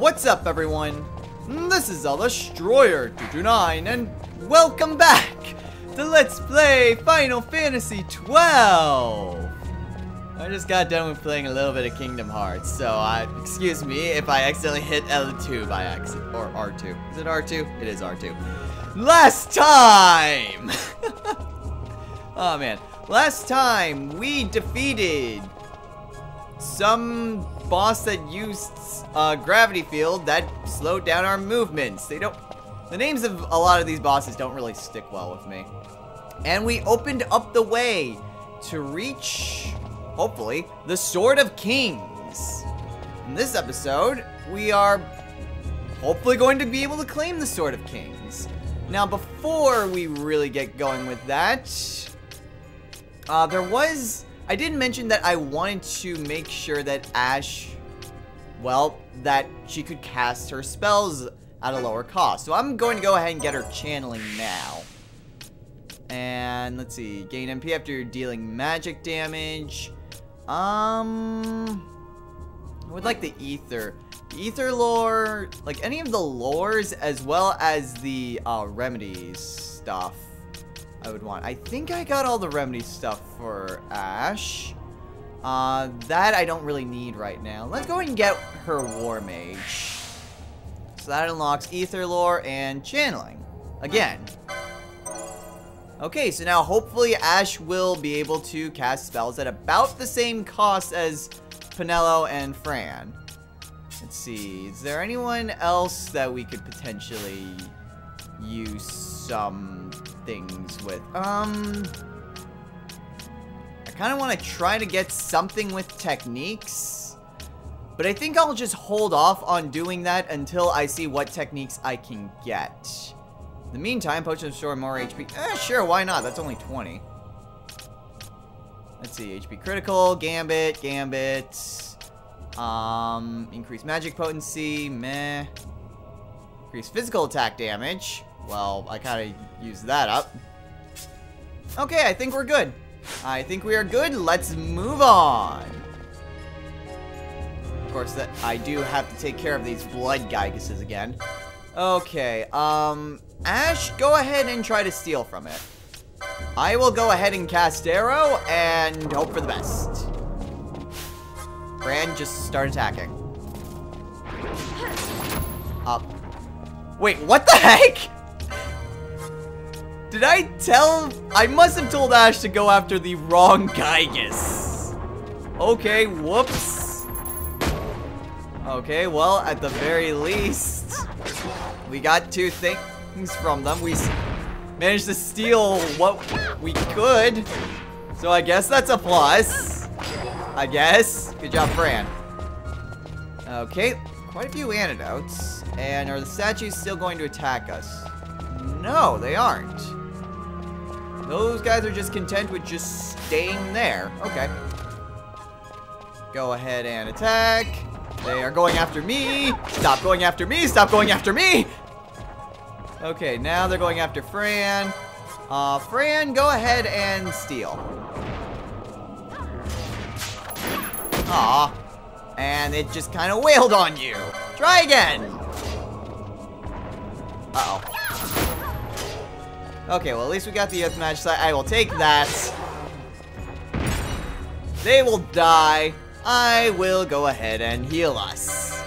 What's up, everyone? This is Zelda Destroyer229, and welcome back to Let's Play Final Fantasy 12. I just got done with playing a little bit of Kingdom Hearts, so uh, excuse me if I accidentally hit L2 by accident, or R2. Is it R2? It is R2. Last time! oh man, last time we defeated some boss that used a gravity field that slowed down our movements. They don't... The names of a lot of these bosses don't really stick well with me. And we opened up the way to reach, hopefully, the Sword of Kings. In this episode, we are hopefully going to be able to claim the Sword of Kings. Now, before we really get going with that, uh, there was... I didn't mention that I wanted to make sure that Ashe well, that she could cast her spells at a lower cost. So I'm going to go ahead and get her channeling now. And let's see, gain MP after dealing magic damage. Um, I would like the ether. The ether lore, like any of the lores as well as the uh, remedies stuff I would want. I think I got all the remedy stuff for Ashe. Uh, that I don't really need right now. Let's go and get her War Mage. So that unlocks Ether Lore and Channeling. Again. Okay, so now hopefully Ashe will be able to cast spells at about the same cost as Penelo and Fran. Let's see, is there anyone else that we could potentially use some things with? Um, I kind of want to try to get something with techniques. But I think I'll just hold off on doing that until I see what techniques I can get. In the meantime, potions restore more HP. Eh, sure, why not? That's only 20. Let's see, HP critical, gambit, gambit. Um, increase magic potency, meh. Increase physical attack damage. Well, I kind of used that up. Okay, I think we're good. I think we are good. Let's move on. Of course, that I do have to take care of these blood Giygases again. Okay, um, Ashe, go ahead and try to steal from it. I will go ahead and cast Aero and hope for the best. Fran, just start attacking. Up. Wait, what the heck? Did I tell... I must have told Ashe to go after the wrong Giygas. Okay, whoops. Okay, well, at the very least, we got two things from them. We managed to steal what we could. So I guess that's a plus. I guess. Good job, Fran. Okay, quite a few antidotes. And are the statues still going to attack us? No, they aren't. Those guys are just content with just staying there. Okay. Go ahead and attack. They are going after me. Stop going after me. Stop going after me. Okay, now they're going after Fran. Uh, Fran, go ahead and steal. Aw. And it just kind of wailed on you. Try again. Uh-oh. Okay, well, at least we got the Earth Magicite. I will take that. They will die. I will go ahead and heal us.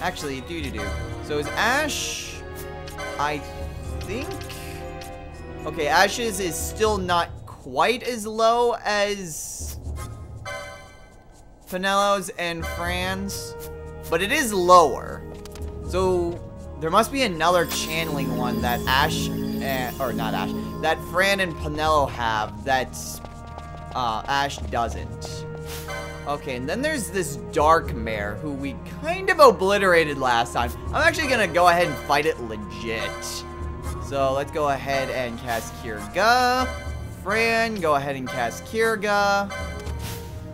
Actually, do-do-do. So is Ashe... I think... Okay, Ashe's is still not quite as low as... Penelo's and Fran's. But it is lower. So, there must be another channeling one that Ashe and, or not Ashe, that Fran and Penelo have that uh, Ashe doesn't. Okay, and then there's this Dark Mare who we kind of obliterated last time. I'm actually gonna go ahead and fight it legit. So let's go ahead and cast Curaga. Fran, go ahead and cast Curaga.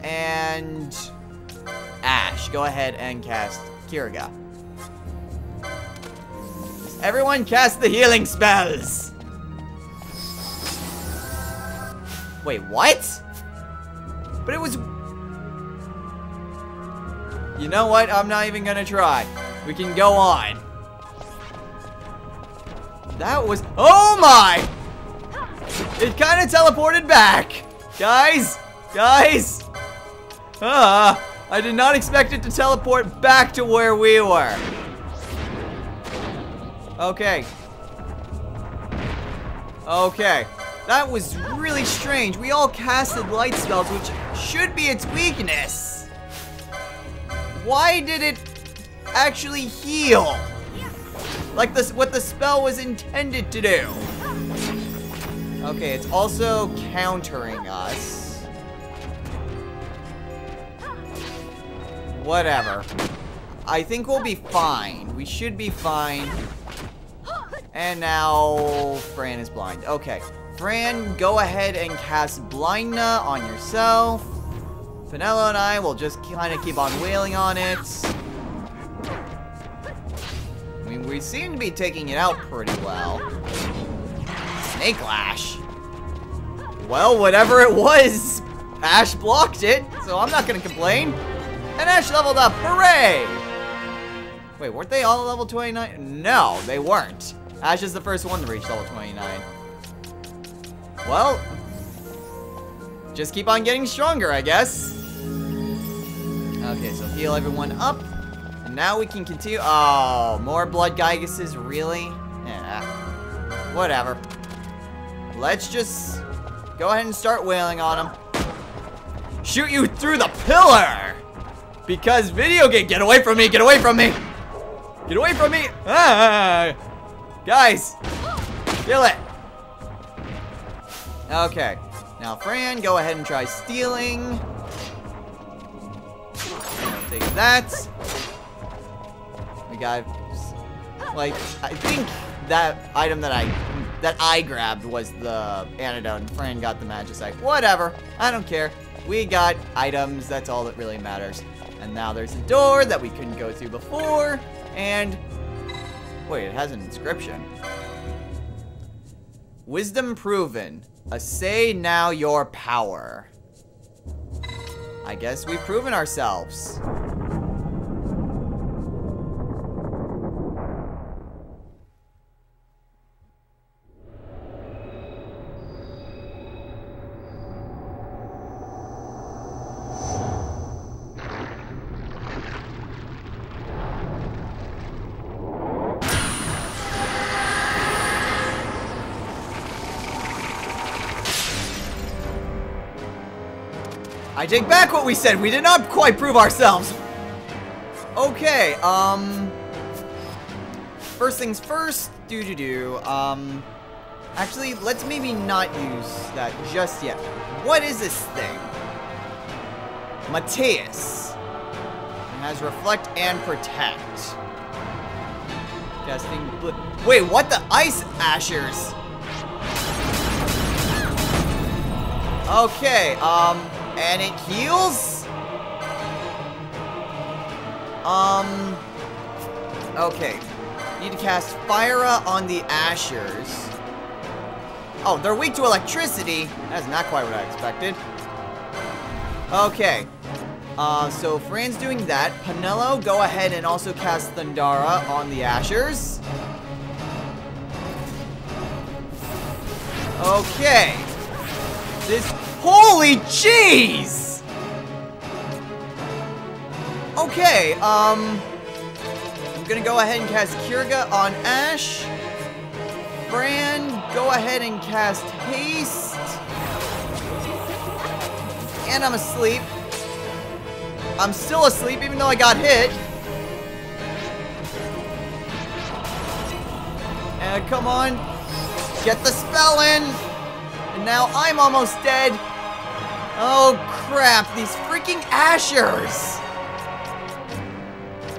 And Ashe, go ahead and cast Curaga. Everyone cast the healing spells! Wait, what? But it was... You know what? I'm not even gonna try. we can go on. That was, oh my! It kind of teleported back. Guys, guys. Ah, I did not expect it to teleport back to where we were. Okay. Okay. That was really strange. We all casted light spells, which should be its weakness. Why did it actually heal? Like this, what the spell was intended to do. Okay, it's also countering us. Whatever. I think we'll be fine. We should be fine. And now Fran is blind. Okay. Fran, go ahead and cast Blindna on yourself. Penelo and I will just kind of keep on wailing on it. I mean, we seem to be taking it out pretty well. Snake Lash. Well, whatever it was, Ashe blocked it, so I'm not gonna complain. And Ashe leveled up, hooray! Wait, weren't they all level 29? No, they weren't. Ashe is the first one to reach level 29. Well, just keep on getting stronger, I guess. Okay, so heal everyone up. And now we can continue. Oh, more Blood Gyguses, really? Yeah. Whatever. Let's just go ahead and start wailing on them. Shoot you through the pillar! Because video game, get away from me, get away from me! Get away from me! Ah! Guys, kill it! Okay. Now, Fran, go ahead and try stealing. Take that. We got, like, I think that item that I that I grabbed was the antidote, and Fran got the magic magicite. Whatever. I don't care. We got items. That's all that really matters. And now there's a door that we couldn't go through before. And, wait, it has an inscription. Wisdom proven. Assay now your power. I guess we've proven ourselves. I take back what we said. We did not quite prove ourselves. Okay, um... First things first, do-do-do, um... Actually, let's maybe not use that just yet. What is this thing? Mateus. It has Reflect and Protect. Casting... Wait, what the? Ice Ashers! Okay, um... And it heals? Um... Okay. Need to cast Fira on the Ashers. Oh, they're weak to electricity. That's not quite what I expected. Okay. Uh, so Fran's doing that. Penelo, go ahead and also cast Thundara on the Ashers. Okay. This Holy jeez! Okay, um... I'm gonna go ahead and cast Curaga on Ashe. Fran, go ahead and cast Haste. And I'm asleep. I'm still asleep even though I got hit. And come on. Get the spell in. And now I'm almost dead. Oh, crap. These freaking Ashers.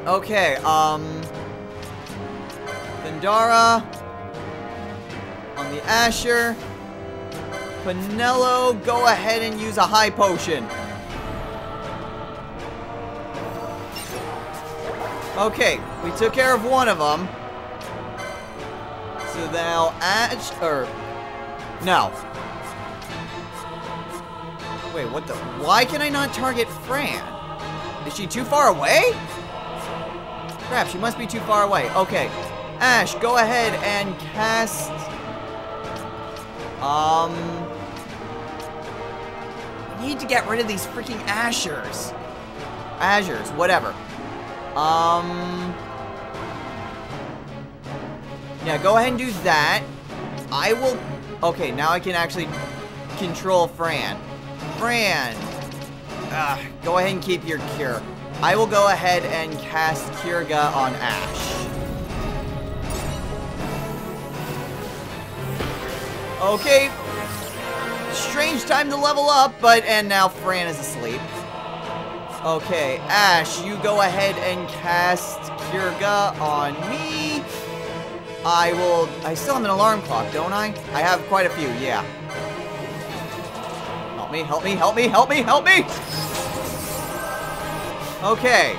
Okay, um... Thundara. On the Asher. Penelo, go ahead and use a high potion. Okay, we took care of one of them. So now Ashe, or, no, Wait, what the? Why can I not target Fran? Is she too far away? Crap, she must be too far away. Okay. Ashe, go ahead and cast... Um... I need to get rid of these freaking Ashers. Azures, whatever. Um... Yeah, go ahead and do that. I will... Okay, now I can actually control Fran. Fran! Ugh, go ahead and keep your cure. I will go ahead and cast Curaga on Ashe. Okay. Strange time to level up, but, and now Fran is asleep. Okay, Ashe, you go ahead and cast Curaga on me. I will, I still have an alarm clock, don't I? I have quite a few, yeah. Help me, help me, help me, help me, help me! Okay.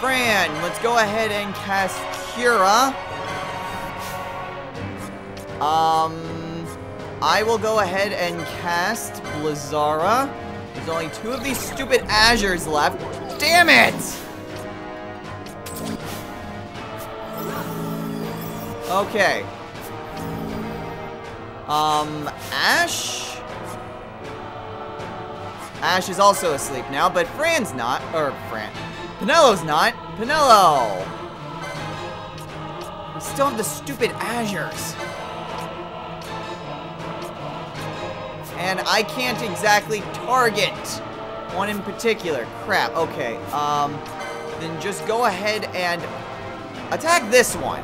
Fran, let's go ahead and cast Cura. Um, I will go ahead and cast Blizzara. There's only two of these stupid Azures left. Damn it! Okay. Um, Ashe? Ashe is also asleep now, but Fran's not. Or, Fran. Penelo's not. Penelo! We still have the stupid Azures. And I can't exactly target one in particular. Crap, okay. Um, then just go ahead and attack this one.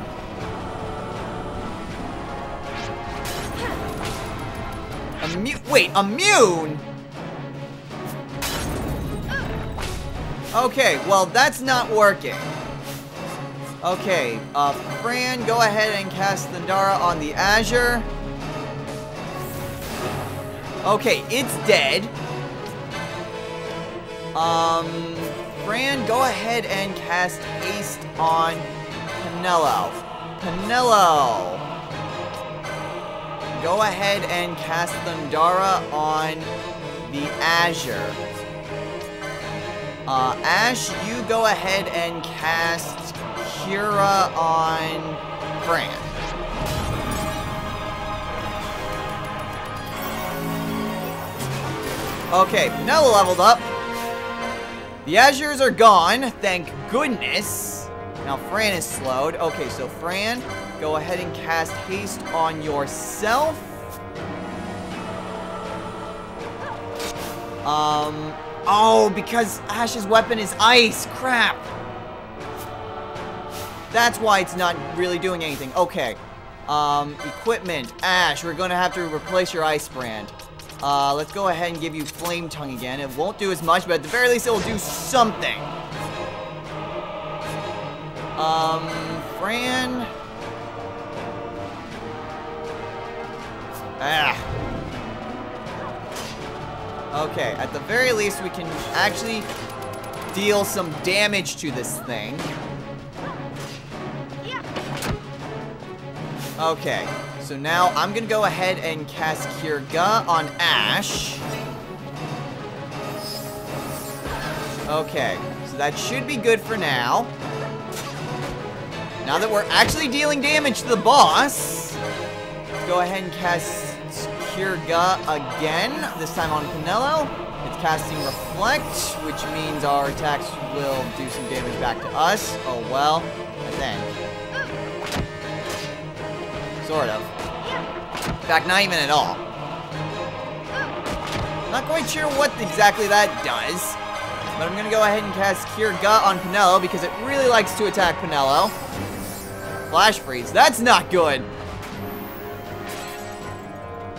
Immune? Wait, immune? Okay, well, that's not working. Okay, uh, Fran, go ahead and cast Thundara on the Azure. Okay, it's dead. Um, Fran, go ahead and cast Haste on Penelo. Penelo. Go ahead and cast Thundara on the Azure. Uh, Ashe, you go ahead and cast Cura on Fran. Okay, Penelo leveled up. The Azures are gone, thank goodness. Now Fran is slowed. Okay, so Fran, go ahead and cast haste on yourself. Um, oh, because Ashe's weapon is ice. Crap. That's why it's not really doing anything. Okay. Um, equipment. Ashe, we're going to have to replace your ice brand. Uh, let's go ahead and give you Flame Tongue again. It won't do as much, but at the very least it will do something. Um, Fran... Ah. Okay, at the very least we can actually deal some damage to this thing. Okay, so now I'm gonna go ahead and cast Cure Ga on Ashe. Okay, so that should be good for now. Now that we're actually dealing damage to the boss, let's go ahead and cast Cure Ga again, this time on Penelo. It's casting Reflect, which means our attacks will do some damage back to us. Oh well, I then. Sort of. In fact, not even at all. Not quite sure what exactly that does. But I'm to go ahead and cast Gut on Penelo because it really likes to attack Penelo. Flash Freeze. That's not good.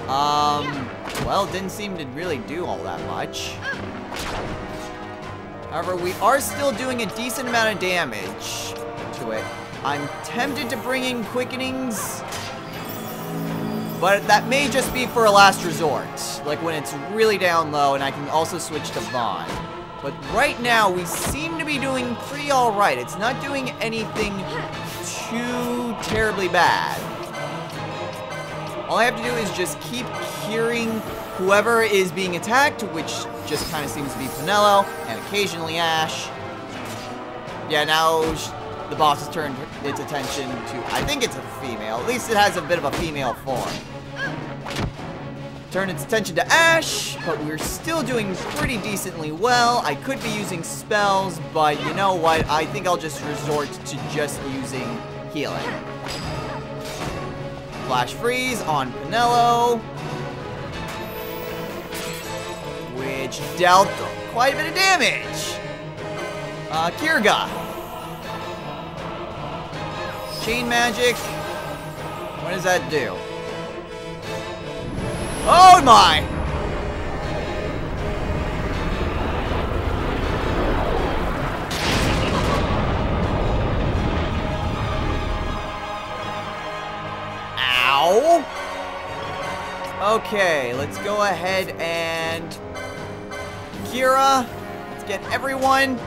Um, well, didn't seem to really do all that much. However, we are still doing a decent amount of damage to it. I'm tempted to bring in Quickenings but that may just be for a last resort. Like when it's really down low and I can also switch to Vaan. But right now, we seem to be doing pretty alright. It's not doing anything too terribly bad. All I have to do is just keep curing whoever is being attacked, which just kind of seems to be Penelo, and occasionally Ashe. Yeah, now the boss has turned its attention to, I think it's a female. At least it has a bit of a female form. Turn its attention to Ashe, but we're still doing pretty decently well. I could be using spells, but you know what? I think I'll just resort to just using healing. Flash Freeze on Penelo. Which dealt quite a bit of damage. Uh, Curaga. Chain Magic. What does that do? Oh my! Okay, let's go ahead and... Cura, let's get everyone.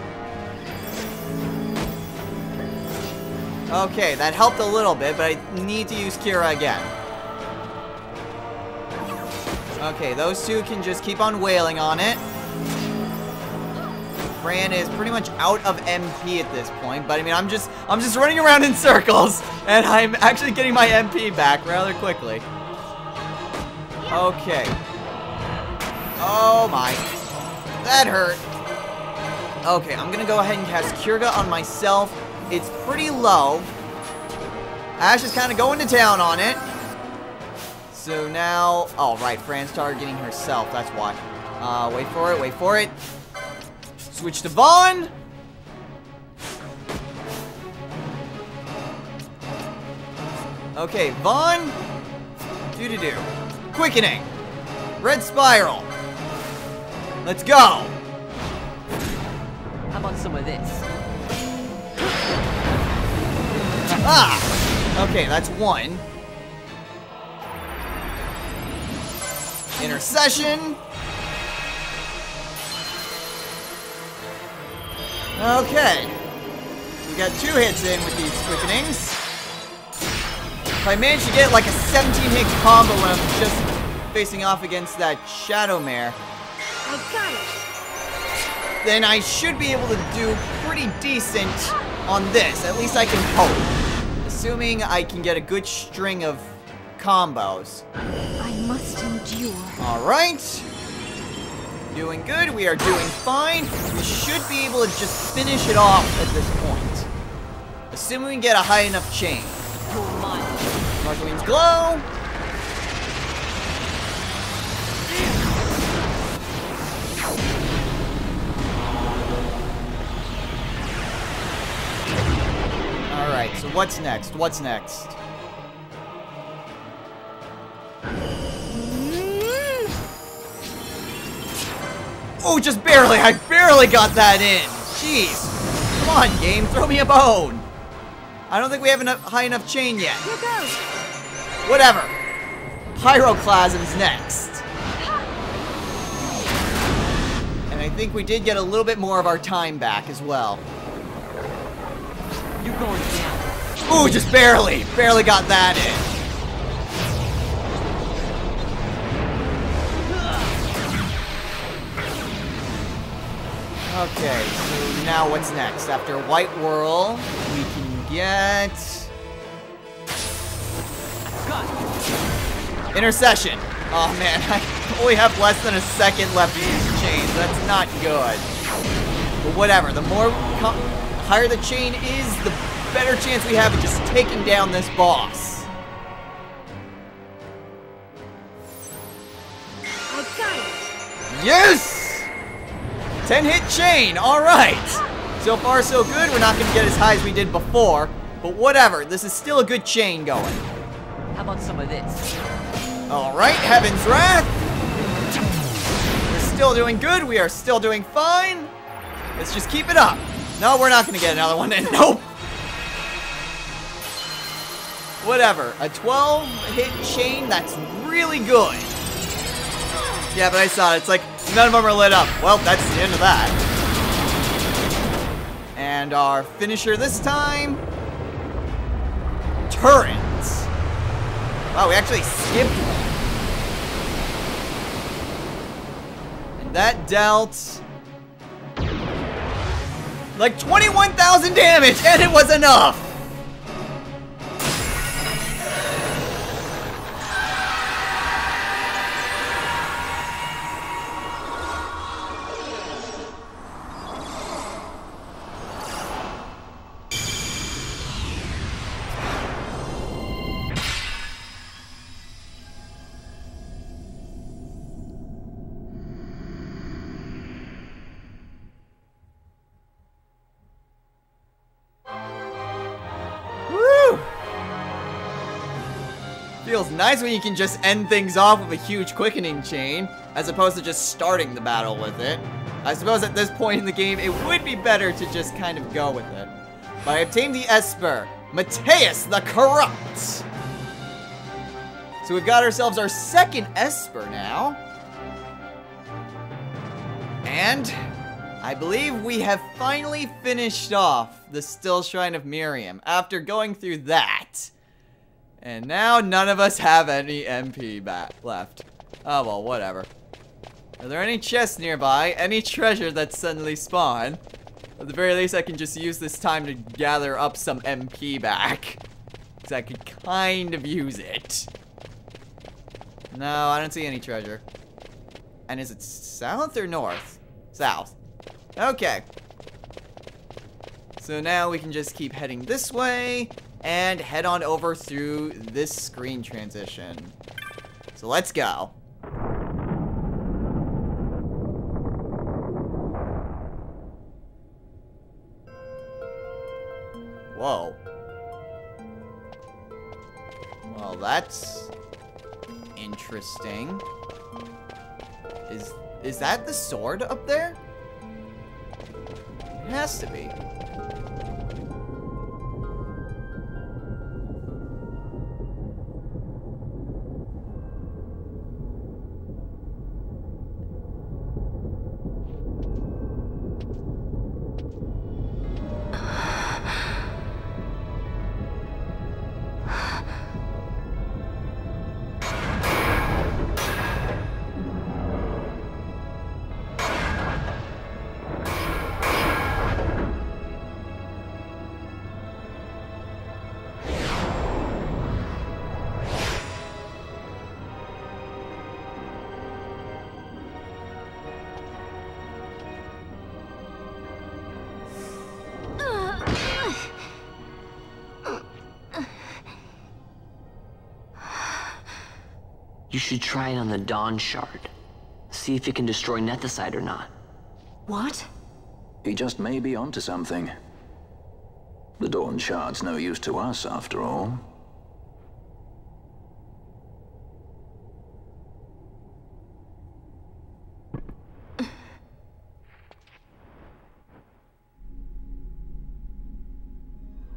Okay, that helped a little bit, but I need to use Cura again. Okay, those two can just keep on wailing on it. Fran is pretty much out of MP at this point, but I mean, I'm just, I'm just running around in circles, and I'm actually getting my MP back rather quickly. Okay. Oh my. That hurt. Okay, I'm gonna go ahead and cast Curaga on myself. It's pretty low. Ashe is kind of going to town on it. So now, oh right, Fran's targeting herself, that's why. Uh, wait for it, wait for it. Switch to Vaan. Okay, Vaan. Do-do-do. Quickening. Red Spiral. Let's go. How about some of this? Ah! Okay, that's one. Intercession. Okay. We got two hits in with these quickenings. If I manage to get like a 17 hit combo when I'm just facing off against that Shadow Mare, I got it. then I should be able to do pretty decent on this. At least I can hope. Assuming I can get a good string of combos. I must endure. Alright. Doing good. We are doing fine. We should be able to just finish it off at this point. Assuming we can get a high enough chain. Oh You're glow. Alright, so what's next? What's next? Oh, just barely. I barely got that in. Jeez. Come on, game. Throw me a bone. I don't think we have enough high enough chain yet. Here goes. Whatever. Pyroclasm's next. And I think we did get a little bit more of our time back as well. You're going down. Ooh, just barely. Barely got that in. Okay, so now what's next? After White Whirl, we can Got Intercession. Oh man, I only have less than a second left to use chains. That's not good. But whatever, the more higher the chain is, the better chance we have of just taking down this boss. I got it. Yes! 10 hit chain, alright. So far so good, we're not gonna get as high as we did before. But whatever, this is still a good chain going. How about some of this? Alright, Heaven's Wrath. We're still doing good. We are still doing fine. Let's just keep it up. No, we're not going to get another one in. Nope. Whatever. A 12 hit chain, that's really good. Yeah, but I saw it. It's like, none of them are lit up. Well, that's the end of that. And our finisher this time. Turrets. Wow, we actually skipped one. And that dealt Like 21,000 damage, and it was enough! Feels nice when you can just end things off with a huge quickening chain, as opposed to just starting the battle with it. I suppose at this point in the game, it would be better to just kind of go with it. But I obtained the Esper, Mateus the Corrupt! So we've got ourselves our second Esper now. And I believe we have finally finished off the Stilshrine of Miriam after going through that. And now none of us have any MP back left. Oh well, whatever. Are there any chests nearby? Any treasure that suddenly spawn? At the very least, I can just use this time to gather up some MP back. Because I could kind of use it. No, I don't see any treasure. And is it south or north? South. Okay. So now we can just keep heading this way and head on over through this screen transition. So let's go. Whoa. Well, that's interesting. Is is that the sword up there? It has to be. You should try it on the Dawn Shard. See if it can destroy Nethicite or not. What? He just may be onto something. The Dawn Shard's no use to us, after all.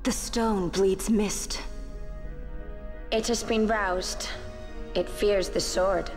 The stone bleeds mist. It has been roused. It fears the sword.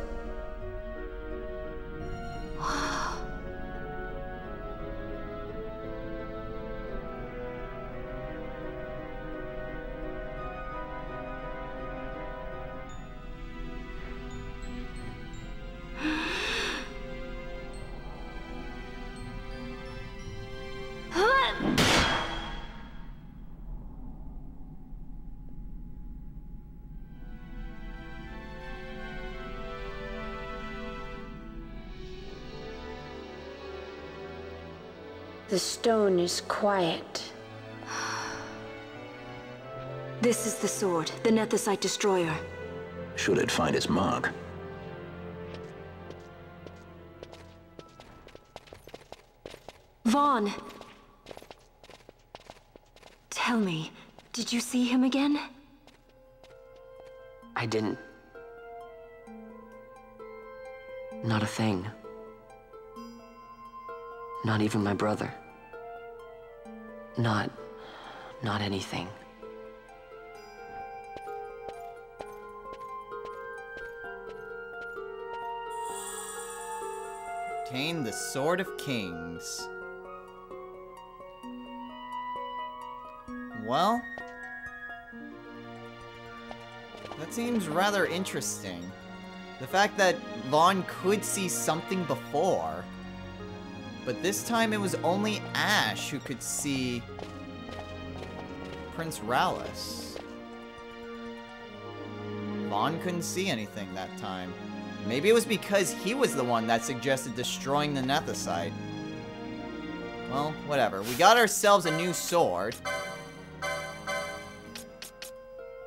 The stone is quiet. This is the sword, the Nethicite destroyer. Should it find its mark? Vaan! Tell me, did you see him again? I didn't. Not a thing. Not even my brother. Not. not anything. Obtain the Sword of Kings. Well, that seems rather interesting. The fact that Vaan could see something before. But this time it was only Ashe who could see Prince Rasler. Vaan couldn't see anything that time. Maybe it was because he was the one that suggested destroying the Nethicite. Well, whatever. We got ourselves a new sword.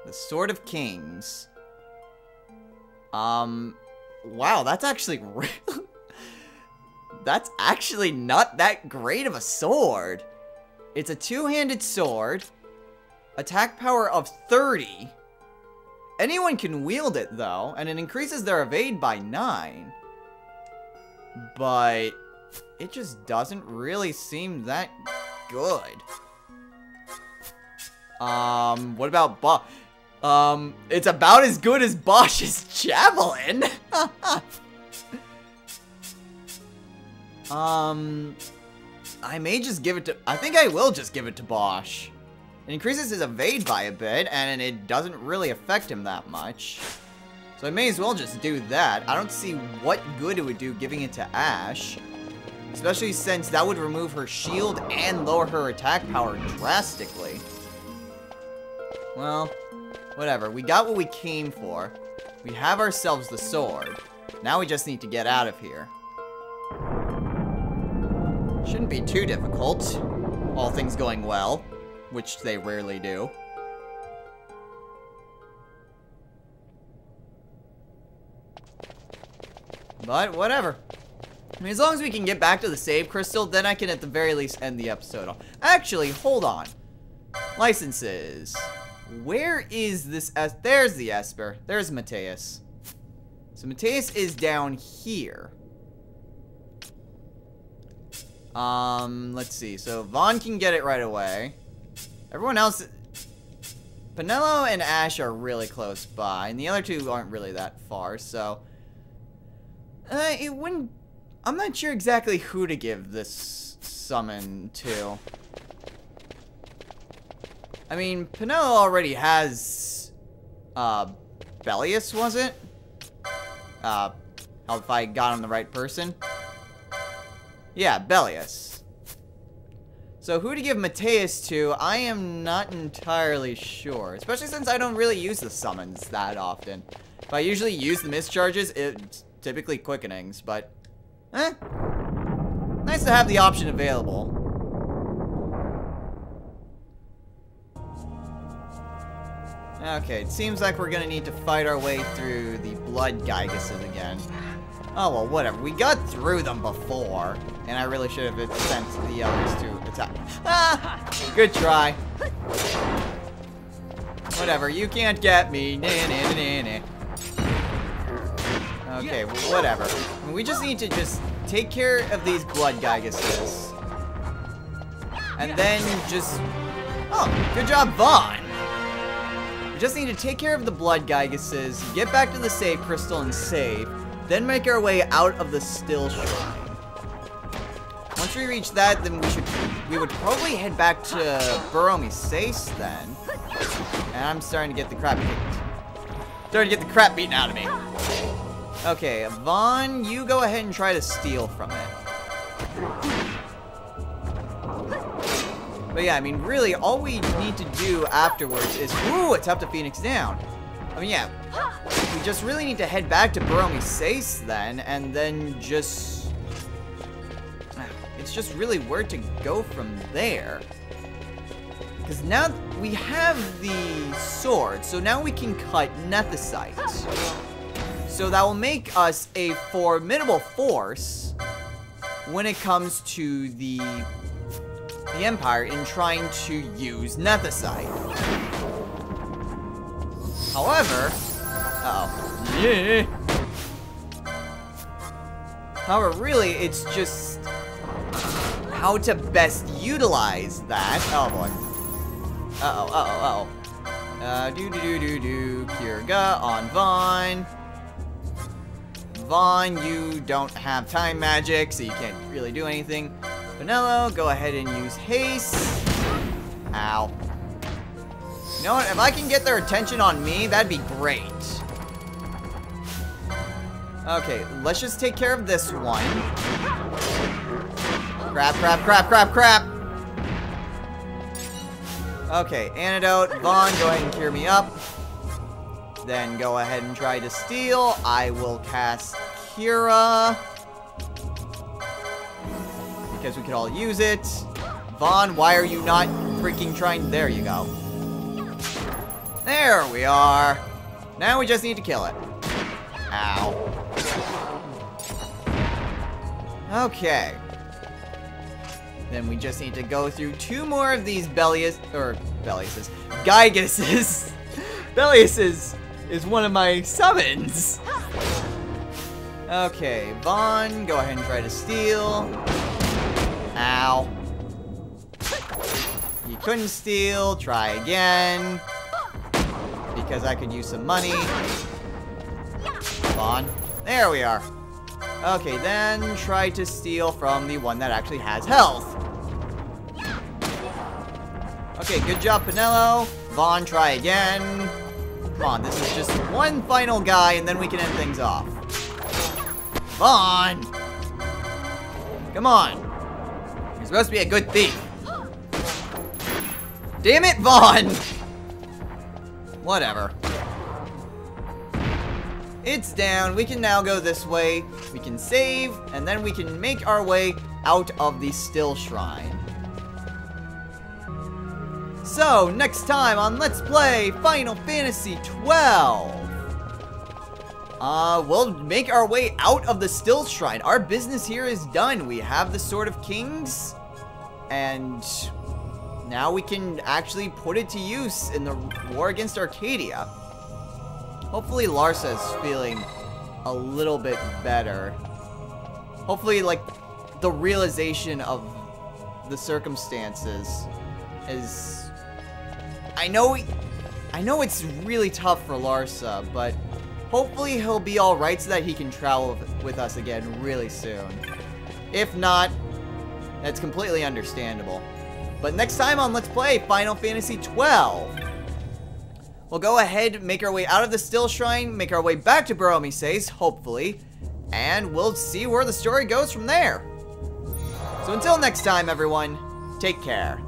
The Sword of Kings. Um, wow, that's actually real. That's actually not that great of a sword. It's a two-handed sword. Attack power of 30. Anyone can wield it, though, and it increases their evade by 9. But it just doesn't really seem that good. Um, what about Basch? Um, it's about as good as Basch's Javelin. um, I may just give it to, I think I will just give it to Basch. It increases his evade by a bit, and it doesn't really affect him that much. So I may as well just do that. I don't see what good it would do giving it to Ashe. Especially since that would remove her shield and lower her attack power drastically. Well, whatever. We got what we came for. We have ourselves the sword. Now we just need to get out of here. Shouldn't be too difficult. All things going well. Which they rarely do. But, whatever. I mean, as long as we can get back to the save crystal, then I can at the very least end the episode. Actually, hold on. Licenses. Where is this es There's the Esper. There's Mateus. So Mateus is down here. Um, let's see. So Vaan can get it right away. Everyone else... Penelo and Ashe are really close by, and the other two aren't really that far, so... Uh, it wouldn't... I'm not sure exactly who to give this summon to. I mean, Penelo already has... Uh, Belius, was it? Uh, if I got on the right person? Yeah, Belius. So who to give Mateus to, I am not entirely sure. Especially since I don't really use the summons that often. If I usually use the Mist Charges, it's typically quickenings, but... Eh. Nice to have the option available. Okay, it seems like we're gonna need to fight our way through the Blood Gygases again. Oh, well, whatever. We got through them before, and I really should have sent the others to attack. Ah! Good try. Whatever, you can't get me. Nah, nah, nah, nah. Okay, well, whatever. We just need to just take care of these Blood Gygases. And then just... Oh, good job, Vaan! We just need to take care of the Blood Gygases, get back to the save crystal and save, then make our way out of the Stilshrine. Once we reach that, then we should we would probably head back to Bur-Omisace then. And I'm starting to get the crap. Starting to get the crap beaten out of me. Okay, Vaan, you go ahead and try to steal from it. But yeah, I mean, really, all we need to do afterwards is, ooh, it's up to Phoenix down. I mean, yeah, just really need to head back to Bur-Omisace then, and then just... Ah, it's just really where to go from there. Because now we have the sword, so now we can cut Nethicite. So that will make us a formidable force when it comes to the the Empire in trying to use Nethicite. However, oh, yeah. However, really, it's just how to best utilize that. Oh boy. Uh oh, uh oh, uh oh. Uh, do do do do do. Curaga on Vaan. Vaan, you don't have time magic, so you can't really do anything. Penelo, go ahead and use haste. Ow. You know what? If I can get their attention on me, that'd be great. Okay, let's just take care of this one. Crap, crap, crap, crap, crap! Okay, antidote. Vaan, go ahead and cure me up. Then go ahead and try to steal. I will cast Cura. Because we could all use it. Vaan, why are you not freaking trying? There you go. There we are. Now we just need to kill it. Ow. Okay. Then we just need to go through two more of these Belias, or Belliuses, Gyguses. Belliuses is one of my summons. Okay, Vaan, go ahead and try to steal. Ow. You couldn't steal, try again. Because I could use some money. Vaan. There we are. Okay, then try to steal from the one that actually has health. Okay, good job, Penelo. Vaan, try again. Come on, this is just one final guy, and then we can end things off. Vaan! Come on. You're supposed to be a good thief. Damn it, Vaan! Whatever. It's down. We can now go this way. We can save, and then we can make our way out of the Stilshrine. So, next time on Let's Play Final Fantasy XII, uh, we'll make our way out of the Stilshrine. Our business here is done. We have the Sword of Kings, and now we can actually put it to use in the war against Archadia. Hopefully Larsa is feeling a little bit better. Hopefully, like, the realization of the circumstances is... I know... I know it's really tough for Larsa, but hopefully he'll be alright so that he can travel with us again really soon. If not, that's completely understandable. But next time on Let's Play Final Fantasy XII, we'll go ahead, make our way out of the Stilshrine, make our way back to Bur-Omisace, hopefully, and we'll see where the story goes from there. So until next time, everyone, take care.